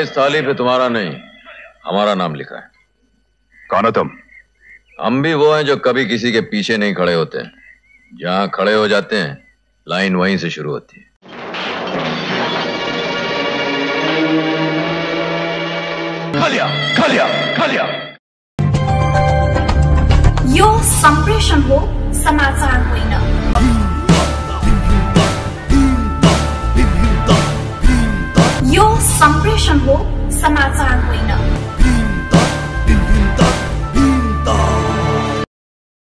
इस थाली पे तुम्हारा नहीं हमारा नाम लिखा है। कौन हो तुम? हम भी वो हैं जो कभी किसी के पीछे नहीं खड़े होते जहाँ खड़े हो जाते हैं लाइन वहीं से शुरू होती है। खा लिया खा लिया खा लिया। यो सम्प्रेषण हो समाचार यो सम्प्रेषण हो समाचार होइन